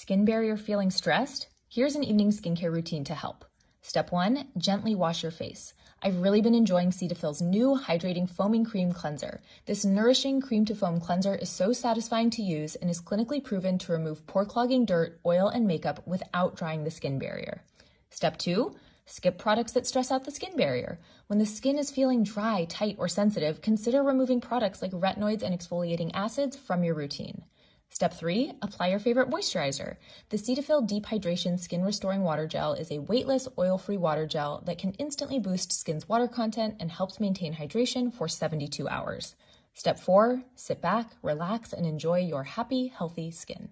Skin barrier feeling stressed? Here's an evening skincare routine to help. Step one, gently wash your face. I've really been enjoying Cetaphil's new hydrating foaming cream cleanser. This nourishing cream to foam cleanser is so satisfying to use and is clinically proven to remove pore clogging dirt, oil, and makeup without drying the skin barrier. Step two, skip products that stress out the skin barrier. When the skin is feeling dry, tight, or sensitive, consider removing products like retinoids and exfoliating acids from your routine. Step three, apply your favorite moisturizer. The Cetaphil Deep Hydration Skin Restoring Water Gel is a weightless, oil free water gel that can instantly boost skin's water content and helps maintain hydration for 72 hours. Step four, sit back, relax, and enjoy your happy, healthy skin.